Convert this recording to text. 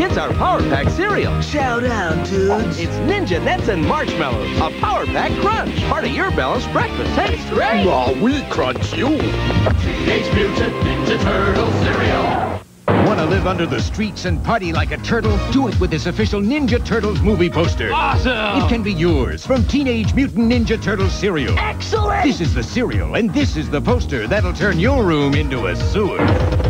kids our Power Pack cereal. Shout out, dudes. It's Ninja Nets and Marshmallows, a Power Pack Crunch. Part of your balanced breakfast. Tastes great. Aw, we crunch you. Teenage Mutant Ninja Turtle cereal. Want to live under the streets and party like a turtle? Do it with this official Ninja Turtles movie poster. Awesome. It can be yours from Teenage Mutant Ninja Turtles cereal. Excellent. This is the cereal, and this is the poster that'll turn your room into a sewer.